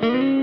Mm-hmm.